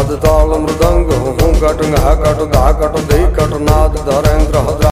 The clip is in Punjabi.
ਅਦ ਤਾਲ ਮ੍ਰਦੰਗ ਹੂੰ ਕਟ ਘਾ ਕਟ ਧਾ ਕਟ ਦੇ ਕਟ ਨਾਦ ਧਰੇਂਦਰ